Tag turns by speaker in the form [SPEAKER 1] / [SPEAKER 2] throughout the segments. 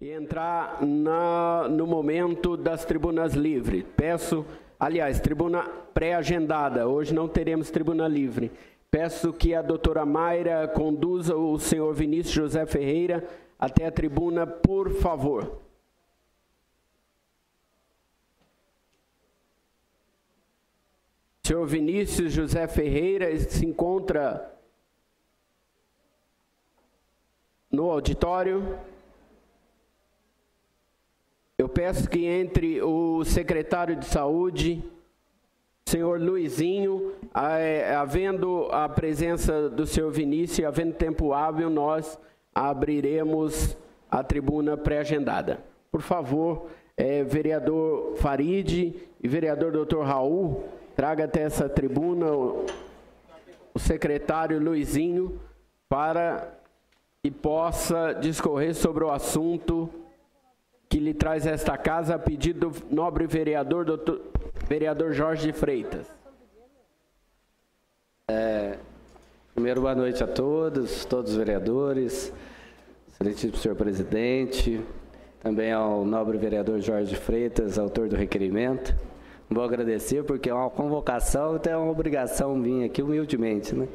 [SPEAKER 1] e entrar na, no momento das tribunas livres. Peço, aliás, tribuna pré-agendada. Hoje não teremos tribuna livre. Peço que a doutora Mayra conduza o senhor Vinícius José Ferreira até a tribuna, por favor. Senhor Vinícius José Ferreira se encontra no auditório. Eu peço que entre o secretário de saúde, senhor Luizinho, é, havendo a presença do senhor Vinícius, havendo tempo hábil, nós abriremos a tribuna pré-agendada. Por favor, é, vereador Farid e vereador doutor Raul, traga até essa tribuna o, o secretário Luizinho para que possa discorrer sobre o assunto que lhe traz esta casa a pedido do nobre vereador, doutor, vereador Jorge de Freitas.
[SPEAKER 2] É, primeiro, boa noite a todos, todos os vereadores, excelentíssimo senhor presidente, também ao nobre vereador Jorge Freitas, autor do requerimento. Vou agradecer porque é uma convocação, então é uma obrigação vir aqui humildemente, né?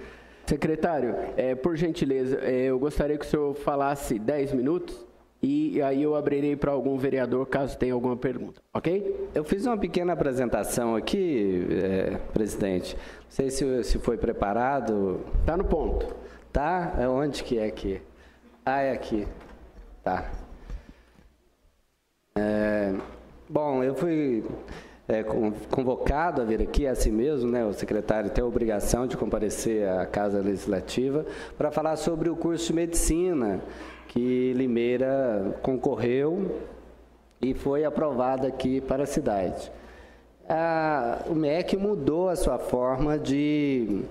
[SPEAKER 1] Secretário, é, por gentileza, é, eu gostaria que o senhor falasse 10 minutos e aí eu abrirei para algum vereador caso tenha alguma pergunta, ok?
[SPEAKER 2] Eu fiz uma pequena apresentação aqui, é, presidente. Não sei se, se foi preparado.
[SPEAKER 1] Está no ponto.
[SPEAKER 2] Tá? É onde que é aqui? Ah, é aqui. Tá. É, bom, eu fui é, convocado a vir aqui, é assim mesmo, né, o secretário tem a obrigação de comparecer à Casa Legislativa para falar sobre o curso de medicina que Limeira concorreu e foi aprovada aqui para a cidade. O MEC mudou a sua forma de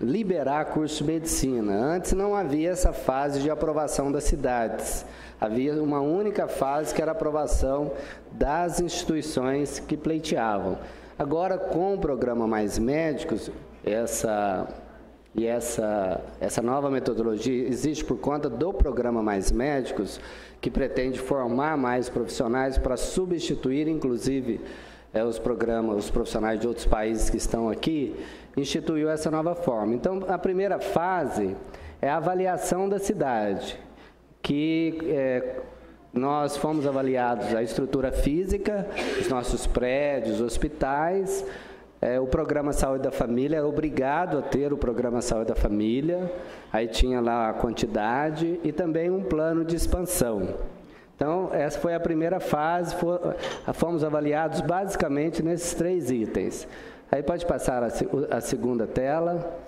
[SPEAKER 2] liberar curso de medicina. Antes não havia essa fase de aprovação das cidades. Havia uma única fase que era a aprovação das instituições que pleiteavam. Agora, com o programa Mais Médicos, essa e essa, essa nova metodologia existe por conta do programa Mais Médicos, que pretende formar mais profissionais para substituir, inclusive, é, os programas, os profissionais de outros países que estão aqui, instituiu essa nova forma. Então, a primeira fase é a avaliação da cidade, que é, nós fomos avaliados a estrutura física, os nossos prédios, hospitais, é, o programa Saúde da Família é obrigado a ter o programa Saúde da Família, aí tinha lá a quantidade e também um plano de expansão. Então, essa foi a primeira fase, fomos avaliados basicamente nesses três itens. Aí pode passar a, a segunda tela.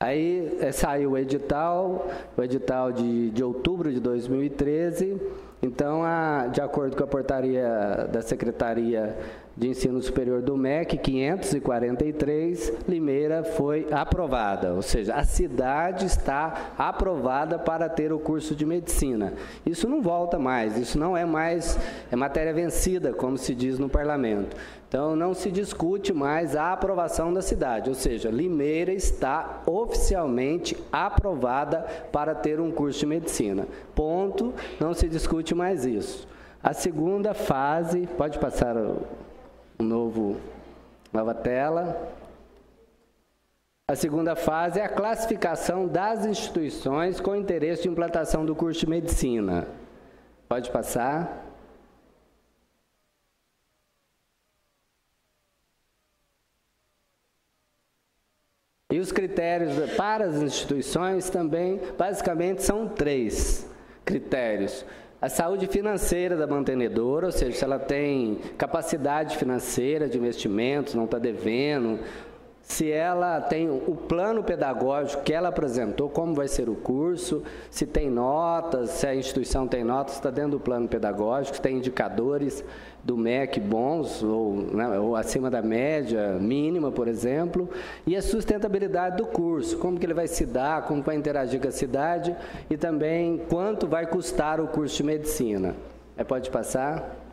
[SPEAKER 2] Aí é, saiu o edital, o edital de, de outubro de 2013, então, a, de acordo com a portaria da Secretaria de Ensino Superior do MEC 543, Limeira foi aprovada, ou seja, a cidade está aprovada para ter o curso de medicina. Isso não volta mais, isso não é mais é matéria vencida, como se diz no parlamento. Então, não se discute mais a aprovação da cidade, ou seja, Limeira está oficialmente aprovada para ter um curso de medicina. Ponto, não se discute mais isso. A segunda fase, pode passar o, o novo, nova tela. A segunda fase é a classificação das instituições com interesse de implantação do curso de medicina. Pode passar. E os critérios para as instituições também, basicamente, são três critérios. A saúde financeira da mantenedora, ou seja, se ela tem capacidade financeira de investimentos, não está devendo, se ela tem o plano pedagógico que ela apresentou, como vai ser o curso, se tem notas, se a instituição tem notas, está dentro do plano pedagógico, tem indicadores do MEC bons ou, né, ou, acima da média mínima, por exemplo, e a sustentabilidade do curso, como que ele vai se dar, como vai interagir com a cidade e também quanto vai custar o curso de medicina. É, pode passar?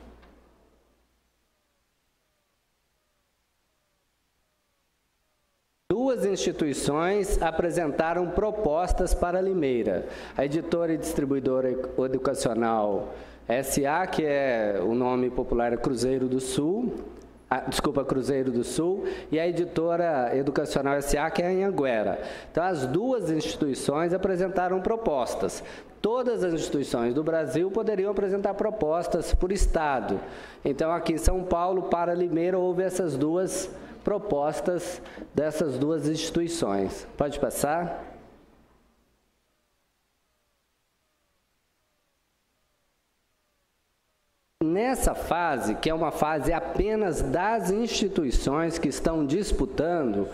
[SPEAKER 2] Instituições apresentaram propostas para Limeira. A editora e distribuidora educacional SA, que é o nome popular é Cruzeiro do Sul, a, desculpa, Cruzeiro do Sul, e a editora educacional SA, que é a Anhanguera. Então, as duas instituições apresentaram propostas. Todas as instituições do Brasil poderiam apresentar propostas por Estado. Então, aqui em São Paulo, para Limeira, houve essas duas propostas dessas duas instituições. Pode passar? Nessa fase, que é uma fase apenas das instituições que estão disputando,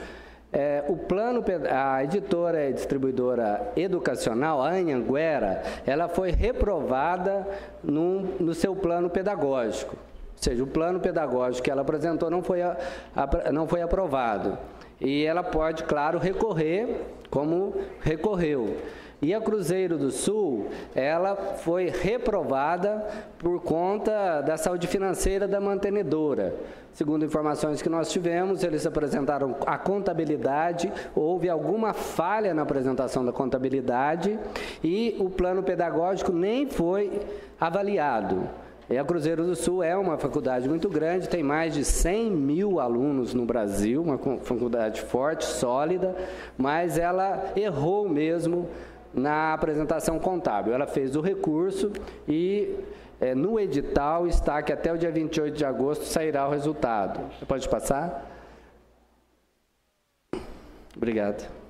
[SPEAKER 2] é, o plano, a editora e distribuidora educacional, a Anhanguera, ela foi reprovada no, no seu plano pedagógico. Seja, o plano pedagógico que ela apresentou não foi, a, a, não foi aprovado. E ela pode, claro, recorrer, como recorreu. E a Cruzeiro do Sul, ela foi reprovada por conta da saúde financeira da mantenedora. Segundo informações que nós tivemos, eles apresentaram a contabilidade, houve alguma falha na apresentação da contabilidade e o plano pedagógico nem foi avaliado. E a Cruzeiro do Sul é uma faculdade muito grande, tem mais de 100 mil alunos no Brasil, uma faculdade forte, sólida, mas ela errou mesmo na apresentação contábil. Ela fez o recurso e é, no edital está que até o dia 28 de agosto sairá o resultado. Pode passar? Obrigado.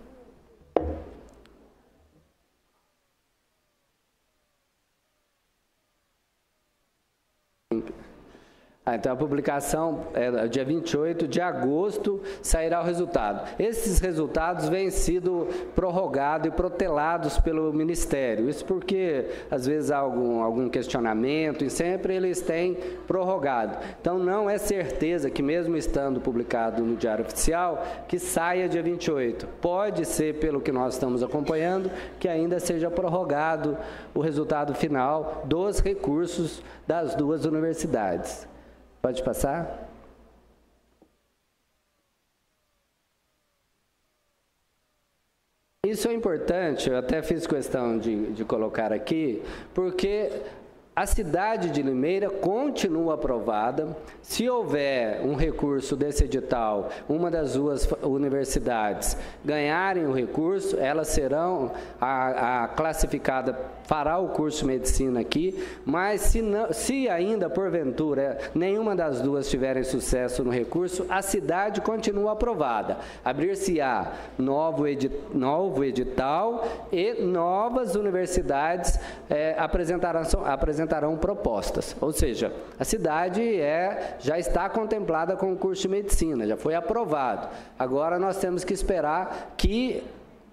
[SPEAKER 2] Ah, então a publicação é dia 28 de agosto sairá o resultado. Esses resultados vêm sido prorrogados e protelados pelo Ministério. Isso porque às vezes há algum, algum questionamento e sempre eles têm prorrogado. Então não é certeza que mesmo estando publicado no Diário Oficial que saia dia 28. Pode ser pelo que nós estamos acompanhando que ainda seja prorrogado o resultado final dos recursos das duas universidades. Pode passar? Isso é importante, eu até fiz questão de, de colocar aqui, porque a cidade de Limeira continua aprovada. Se houver um recurso desse edital, uma das duas universidades ganharem o recurso, elas serão a, a classificada fará o curso de medicina aqui, mas se, não, se ainda porventura nenhuma das duas tiverem sucesso no recurso, a cidade continua aprovada. Abrir-se-á novo, novo edital e novas universidades é, apresentarão, apresentarão propostas. Ou seja, a cidade é, já está contemplada com o curso de medicina, já foi aprovado. Agora nós temos que esperar que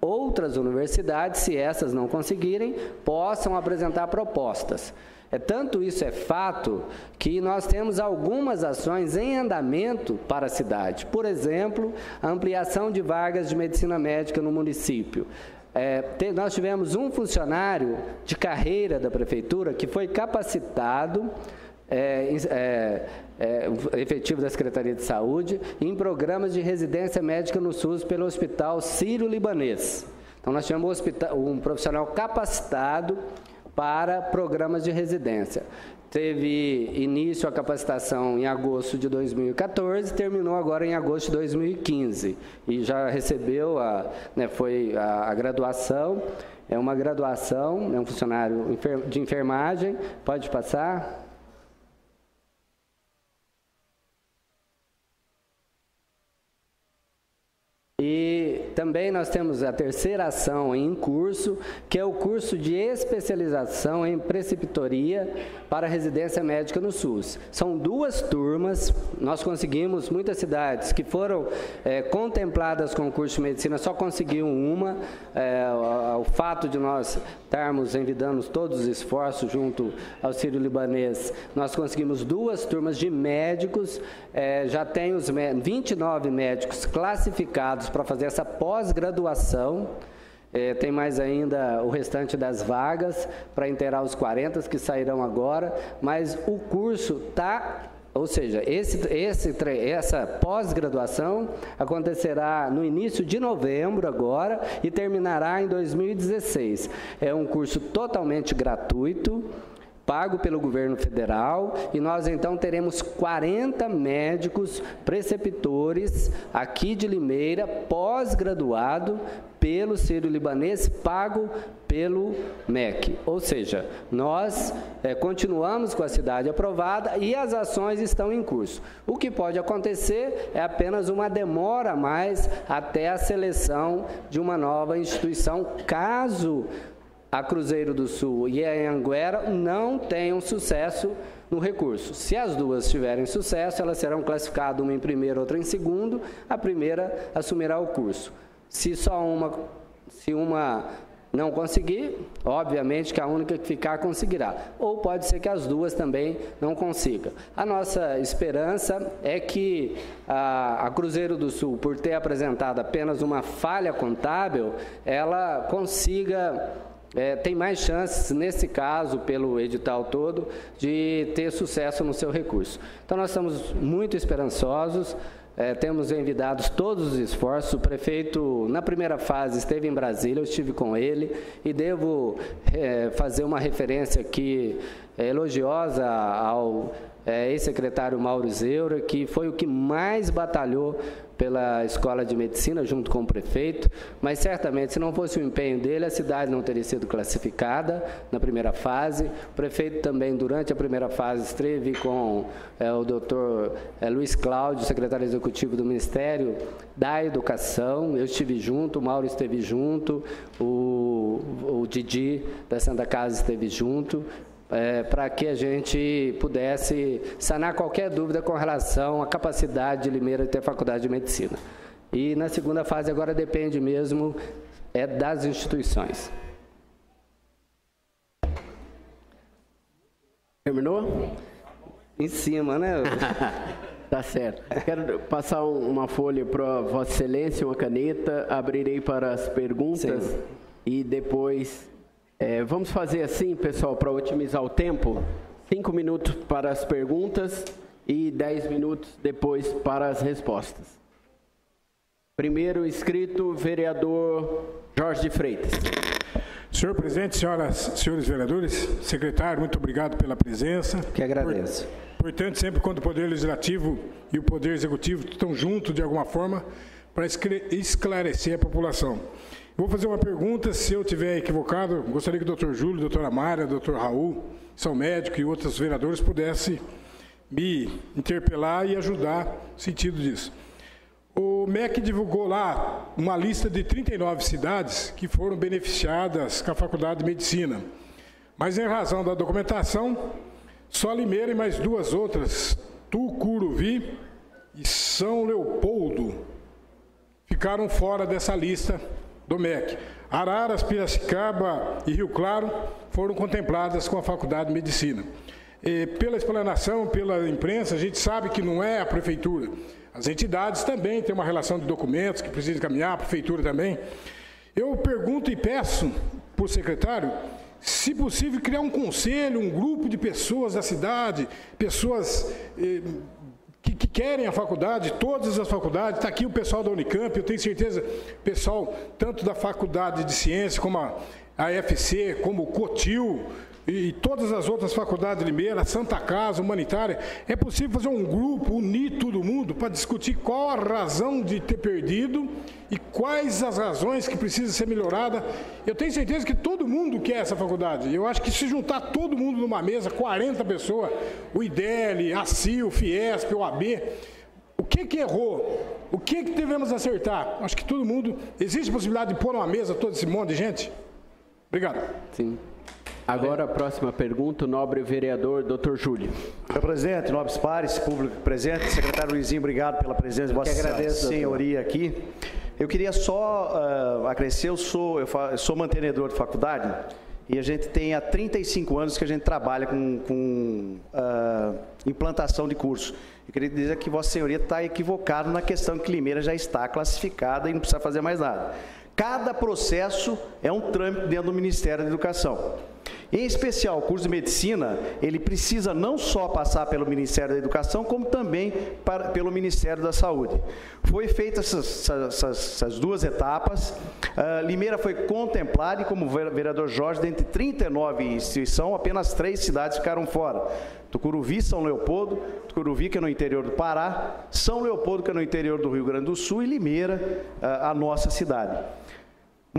[SPEAKER 2] outras universidades, se essas não conseguirem, possam apresentar propostas. É tanto isso é fato que nós temos algumas ações em andamento para a cidade. Por exemplo, a ampliação de vagas de medicina médica no município. É, te, nós tivemos um funcionário de carreira da prefeitura que foi capacitado é, é, é, efetivo da Secretaria de Saúde em programas de residência médica no SUS pelo Hospital Sírio-Libanês. Então, nós tivemos um, um profissional capacitado para programas de residência. Teve início a capacitação em agosto de 2014, terminou agora em agosto de 2015 e já recebeu a, né, foi a, a graduação. É uma graduação, é um funcionário de enfermagem. Pode passar? E também nós temos a terceira ação em curso, que é o curso de especialização em preceptoria para residência médica no SUS. São duas turmas, nós conseguimos, muitas cidades que foram é, contempladas com o curso de medicina só conseguiram uma. É, o, o, fato de nós estarmos envidando todos os esforços junto ao Sírio Libanês, nós conseguimos duas turmas de médicos, é, já tem os 29 médicos classificados para fazer essa pós-graduação. É, tem mais ainda o restante das vagas para inteirar os 40 que sairão agora, mas o curso está ou seja, esse, esse, essa pós-graduação acontecerá no início de novembro agora e terminará em 2016. É um curso totalmente gratuito, pago pelo governo federal, e nós então teremos 40 médicos preceptores aqui de Limeira, pós-graduado pelo Sírio-Libanês, pago pelo MEC. Ou seja, nós é, continuamos com a cidade aprovada e as ações estão em curso. O que pode acontecer é apenas uma demora a mais até a seleção de uma nova instituição, caso a Cruzeiro do Sul e a Anguera não tenham sucesso no recurso. Se as duas tiverem sucesso, elas serão classificadas uma em primeiro, outra em segundo. A primeira assumirá o curso. Se só uma, se uma não conseguir, obviamente que a única que ficar conseguirá. Ou pode ser que as duas também não consigam. A nossa esperança é que a, a, Cruzeiro do Sul, por ter apresentado apenas uma falha contábil, ela consiga é, tem mais chances, nesse caso, pelo edital todo, de ter sucesso no seu recurso. Então, nós estamos muito esperançosos, é, temos envidados todos os esforços. O prefeito, na primeira fase, esteve em Brasília, eu estive com ele, e devo é, fazer uma referência aqui é, elogiosa ao é, ex-secretário Mauro Zeura, que foi o que mais batalhou pela Escola de Medicina, junto com o prefeito, mas certamente, se não fosse o empenho dele, a cidade não teria sido classificada na primeira fase. O prefeito também, durante a primeira fase, esteve com é, o doutor é, Luiz Cláudio, secretário executivo do Ministério da Educação. Eu estive junto, o Mauro esteve junto, o, o Didi da Santa Casa esteve junto é, para que a gente pudesse sanar qualquer dúvida com relação à capacidade de Limeira de ter faculdade de medicina. E na segunda fase agora depende mesmo é das instituições.
[SPEAKER 1] Terminou?
[SPEAKER 2] Em cima, né?
[SPEAKER 1] tá certo. Quero passar uma folha para Vossa Excelência, uma caneta, abrirei para as perguntas Sim. e depois é, vamos fazer assim, pessoal, para otimizar o tempo: cinco minutos para as perguntas e dez minutos depois para as respostas. Primeiro inscrito, vereador Jorge de Freitas.
[SPEAKER 3] Senhor presidente, senhoras, senhores vereadores, secretário, muito obrigado pela presença.
[SPEAKER 2] Que agradeço.
[SPEAKER 3] Importante sempre quando o Poder Legislativo e o Poder Executivo estão juntos de alguma forma para esclarecer a população. Vou fazer uma pergunta, se eu tiver equivocado, gostaria que o doutor Júlio, a doutora Mara, doutor Raul, são médicos e outros vereadores pudessem me interpelar e ajudar no sentido disso. O MEC divulgou lá uma lista de 39 cidades que foram beneficiadas com a Faculdade de Medicina. Mas em razão da documentação, só Limeira e mais duas outras, Tucuruvi e São Leopoldo, ficaram fora dessa lista do MEC. Araras, Piracicaba e Rio Claro foram contempladas com a Faculdade de Medicina. E, pela explanação, pela imprensa, a gente sabe que não é a prefeitura. As entidades também têm uma relação de documentos que precisam caminhar, a prefeitura também. Eu pergunto e peço para o secretário, se possível, criar um conselho, um grupo de pessoas da cidade, pessoas eh, querem a faculdade, todas as faculdades, está aqui o pessoal da Unicamp, eu tenho certeza, pessoal tanto da Faculdade de Ciência como a, a FC, como o COTIL, e todas as outras faculdades de Limeira, Santa Casa, Humanitária, é possível fazer um grupo, unir todo mundo para discutir qual a razão de ter perdido e quais as razões que precisam ser melhoradas. Eu tenho certeza que todo mundo quer essa faculdade. Eu acho que se juntar todo mundo numa mesa, 40 pessoas, o IDEL, a CIL, Fiesp, o AB, o que que errou? O que que devemos acertar? Acho que todo mundo... Existe possibilidade de pôr numa mesa todo esse monte de gente? Obrigado.
[SPEAKER 1] Sim. Agora a próxima pergunta, o nobre vereador Dr. Júlio.
[SPEAKER 4] Senhor presidente, nobres pares, público presente, secretário Luizinho, obrigado pela presença de vossa agradeço, senhoria doutor. aqui. Eu queria só uh, acrescer, eu sou, eu sou mantenedor de faculdade e a gente tem há 35 anos que a gente trabalha com, com uh, implantação de curso. Eu queria dizer que Vossa Senhoria está equivocado na questão que Limeira já está classificada e não precisa fazer mais nada. Cada processo é um trâmite dentro do Ministério da Educação. Em especial, o curso de medicina, ele precisa não só passar pelo Ministério da Educação, como também para, pelo Ministério da Saúde. Foi feitas essas, essas, essas, duas etapas. Uh, Limeira foi contemplada e, como vereador Jorge, dentre 39 instituições, apenas três cidades ficaram fora. Tucuruvi, São Leopoldo, Tucuruvi, que é no interior do Pará, São Leopoldo, que é no interior do Rio Grande do Sul, e Limeira, a nossa cidade.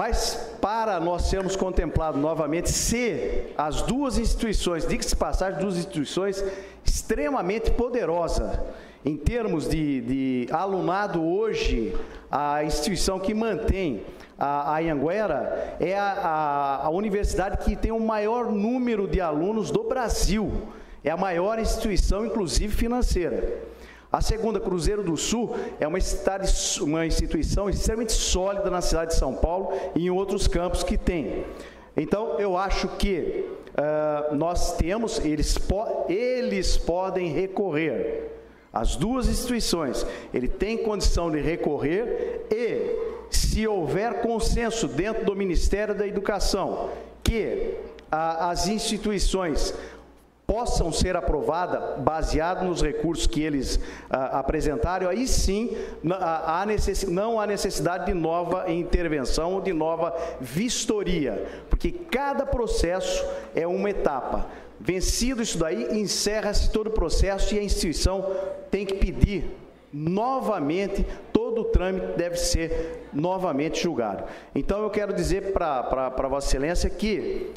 [SPEAKER 4] Mas para nós sermos contemplados novamente, se as duas instituições, diga-se passagem, duas instituições extremamente poderosas, em termos de, de alunado hoje, a instituição que mantém a, a é a, a, a universidade que tem o maior número de alunos do Brasil. É a maior instituição, inclusive financeira. A segunda, Cruzeiro do Sul, é uma, cidade, uma instituição extremamente sólida na cidade de São Paulo e em outros campos que tem. Então, eu acho que uh, nós temos, eles, po eles podem recorrer. As duas instituições, ele tem condição de recorrer e, se houver consenso dentro do Ministério da Educação, que uh, as instituições possam ser aprovadas baseado nos recursos que eles ah, apresentaram, aí sim há necess, não há necessidade de nova intervenção de nova vistoria, porque cada processo é uma etapa. Vencido isso daí, encerra-se todo o processo e a instituição tem que pedir novamente, todo o trâmite deve ser novamente julgado. Então eu quero dizer para Vossa Excelência que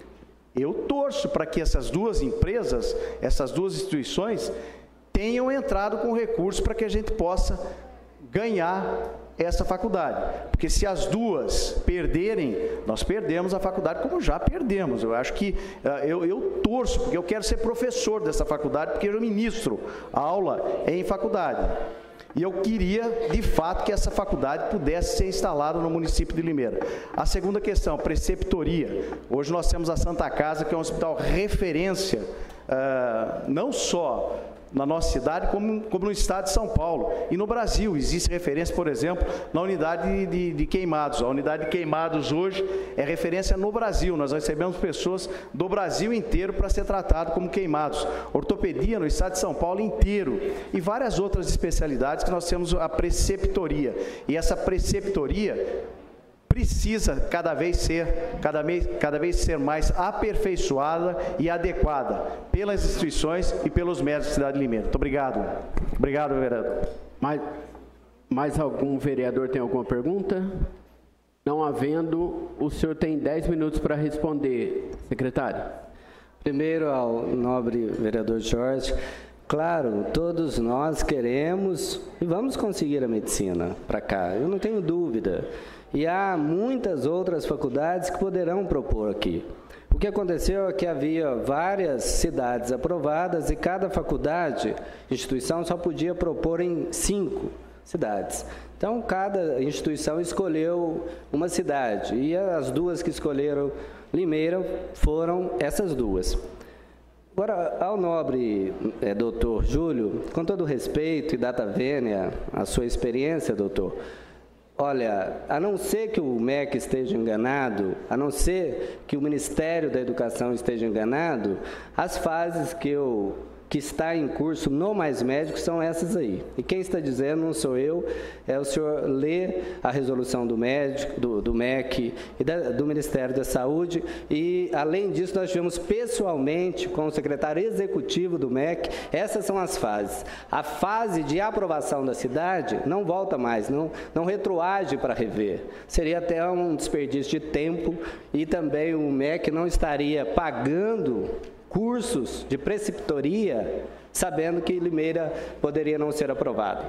[SPEAKER 4] eu torço para que essas duas empresas, essas duas instituições, tenham entrado com recursos para que a gente possa ganhar essa faculdade. Porque se as duas perderem, nós perdemos a faculdade, como já perdemos. Eu acho que uh, eu, eu, torço, porque eu quero ser professor dessa faculdade, porque eu ministro a aula em faculdade. E eu queria, de fato, que essa faculdade pudesse ser instalada no município de Limeira. A segunda questão, preceptoria. Hoje nós temos a Santa Casa, que é um hospital referência, uh, não só na nossa cidade, como, como no estado de São Paulo. E no Brasil, existe referência, por exemplo, na unidade de, de, queimados. A unidade de queimados hoje é referência no Brasil. Nós recebemos pessoas do Brasil inteiro para ser tratado como queimados. Ortopedia no estado de São Paulo inteiro. E várias outras especialidades que nós temos a preceptoria. E essa preceptoria precisa cada vez ser cada vez, cada vez ser mais aperfeiçoada e adequada pelas instituições e pelos médicos da cidade de Limeira. Muito obrigado. Obrigado, vereador.
[SPEAKER 1] Mais, mais algum vereador tem alguma pergunta? Não havendo, o senhor tem 10 minutos para responder, secretário.
[SPEAKER 2] Primeiro ao nobre vereador Jorge, Claro, todos nós queremos e vamos conseguir a medicina para cá, eu não tenho dúvida. E há muitas outras faculdades que poderão propor aqui. O que aconteceu é que havia várias cidades aprovadas e cada faculdade, instituição, só podia propor em cinco cidades. Então, cada instituição escolheu uma cidade e as duas que escolheram Limeira foram essas duas. Agora, ao nobre é, doutor Júlio, com todo respeito e data vênia, a sua experiência, doutor, Olha, a não ser que o MEC esteja enganado, a não ser que o Ministério da Educação esteja enganado, as fases que eu que está em curso no Mais Médicos são essas aí. E quem está dizendo não sou eu, é o senhor ler a resolução do médico, do, do MEC e da, do Ministério da Saúde. E, além disso, nós tivemos pessoalmente com o secretário executivo do MEC, essas são as fases. A fase de aprovação da cidade não volta mais, não, não retroage para rever. Seria até um desperdício de tempo e também o MEC não estaria pagando cursos de preceptoria, sabendo que Limeira poderia não ser aprovado.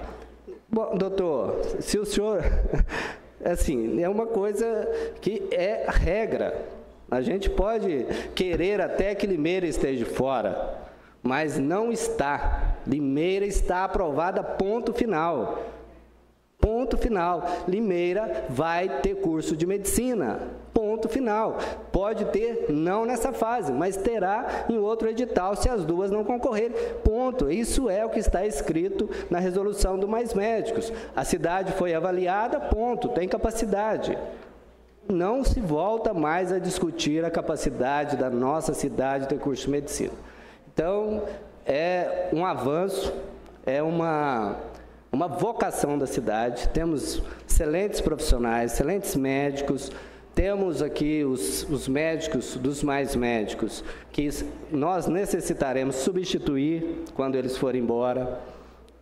[SPEAKER 2] Bom, doutor, se o senhor. Assim, é uma coisa que é regra. A gente pode querer até que Limeira esteja fora, mas não está. Limeira está aprovada, ponto final. Ponto final. Limeira vai ter curso de medicina. Ponto final. Pode ter, não nessa fase, mas terá em outro edital se as duas não concorrerem. Ponto. Isso é o que está escrito na resolução do Mais Médicos. A cidade foi avaliada, ponto. Tem capacidade. não se volta mais a discutir a capacidade da nossa cidade ter curso de medicina. Então, é um avanço, é uma, uma vocação da cidade. Temos excelentes profissionais, excelentes médicos, temos aqui os, os médicos dos mais médicos, que nós necessitaremos substituir quando eles forem embora.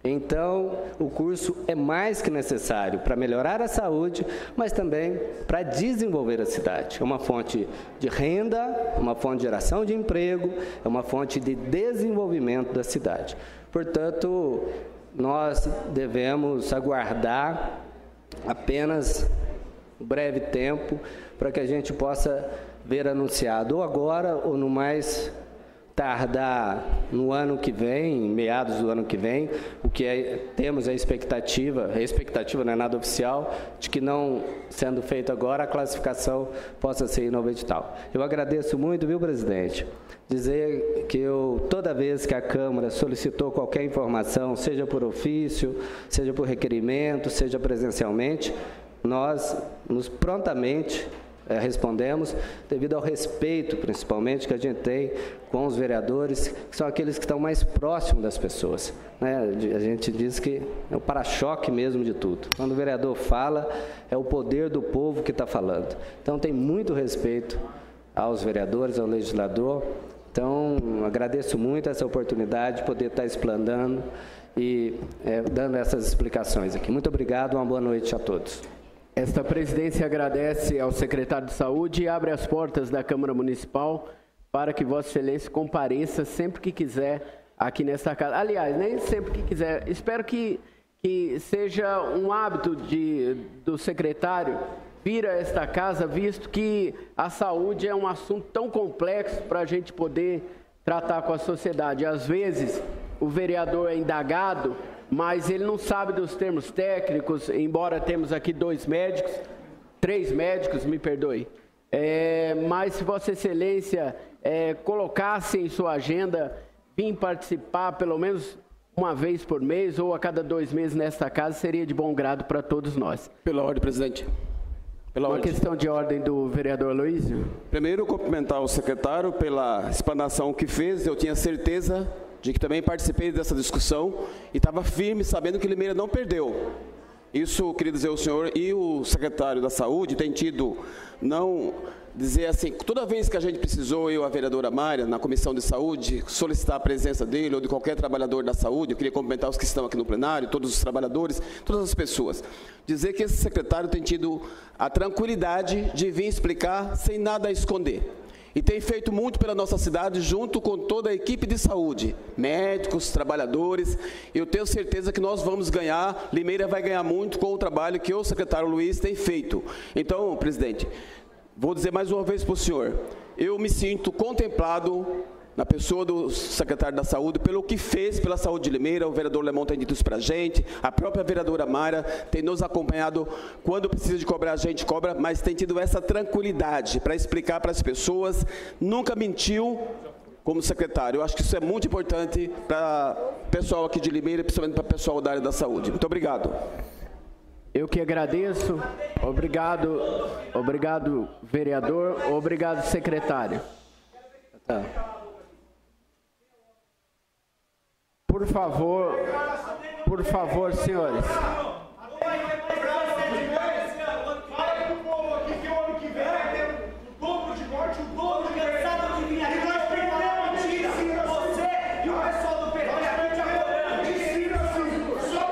[SPEAKER 2] Então, o curso é mais que necessário para melhorar a saúde, mas também para desenvolver a cidade. É uma fonte de renda, uma fonte de geração de emprego, é uma fonte de desenvolvimento da cidade. Portanto, nós devemos aguardar apenas breve tempo para que a gente possa ver anunciado ou agora ou no mais tardar no ano que vem, meados do ano que vem, o que é, temos a expectativa, a expectativa não é nada oficial, de que não sendo feito agora a classificação possa ser no edital. Eu agradeço muito, viu, presidente? Dizer que eu, toda vez que a Câmara solicitou qualquer informação, seja por ofício, seja por requerimento, seja presencialmente, nós nos prontamente é, respondemos, devido ao respeito, principalmente, que a gente tem com os vereadores, que são aqueles que estão mais próximos das pessoas. Né? A gente diz que é o para-choque mesmo de tudo. Quando o vereador fala, é o poder do povo que está falando. Então, tem muito respeito aos vereadores, ao legislador. Então, agradeço muito essa oportunidade de poder estar explanando e é, dando essas explicações aqui. Muito obrigado, uma boa noite a todos.
[SPEAKER 1] Esta presidência agradece ao secretário de Saúde e abre as portas da Câmara Municipal para que Vossa Excelência compareça sempre que quiser aqui nesta casa. Aliás, nem sempre que quiser. Espero que, que seja um hábito de, do secretário vir a esta casa, visto que a saúde é um assunto tão complexo para a gente poder tratar com a sociedade. Às vezes, o vereador é indagado mas ele não sabe dos termos técnicos, embora temos aqui dois médicos, três médicos, me perdoe. É, mas se Vossa Excelência é, colocasse em sua agenda vir participar pelo menos uma vez por mês ou a cada dois meses nesta casa, seria de bom grado para todos nós.
[SPEAKER 5] Pela ordem, presidente.
[SPEAKER 1] Pela uma ordem. questão de ordem do vereador Luizio.
[SPEAKER 5] Primeiro, cumprimentar o secretário pela explanação que fez. Eu tinha certeza de que também participei dessa discussão e estava firme, sabendo que Limeira não perdeu. Isso, queria dizer o senhor, e o secretário da Saúde tem tido, não dizer assim, toda vez que a gente precisou, eu, a vereadora Mária, na Comissão de Saúde, solicitar a presença dele ou de qualquer trabalhador da saúde, eu queria cumprimentar os que estão aqui no plenário, todos os trabalhadores, todas as pessoas, dizer que esse secretário tem tido a tranquilidade de vir explicar sem nada a esconder e tem feito muito pela nossa cidade junto com toda a equipe de saúde, médicos, trabalhadores. Eu tenho certeza que nós vamos ganhar, Limeira vai ganhar muito com o trabalho que o secretário Luiz tem feito. Então, presidente, vou dizer mais uma vez para o senhor, eu me sinto contemplado na pessoa do secretário da Saúde, pelo que fez pela saúde de Limeira, o vereador Lemão tem dito isso para a gente, a própria vereadora Mara tem nos acompanhado, quando precisa de cobrar, a gente cobra, mas tem tido essa tranquilidade para explicar para as pessoas, nunca mentiu como secretário. Eu acho que isso é muito importante para o pessoal aqui de Limeira, principalmente para o pessoal da área da saúde. Muito obrigado.
[SPEAKER 1] Eu que agradeço. Obrigado, obrigado, vereador. Obrigado, secretário. Tá. Por favor, por favor, senhores.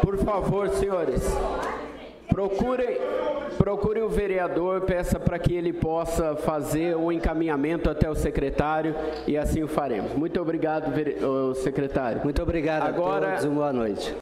[SPEAKER 1] Por favor, senhores, procurem, procurem o vereador, peça para que ele possa fazer o encaminhamento até o secretário e assim o faremos. Muito obrigado, secretário.
[SPEAKER 2] Muito obrigado Agora, a todos, boa noite.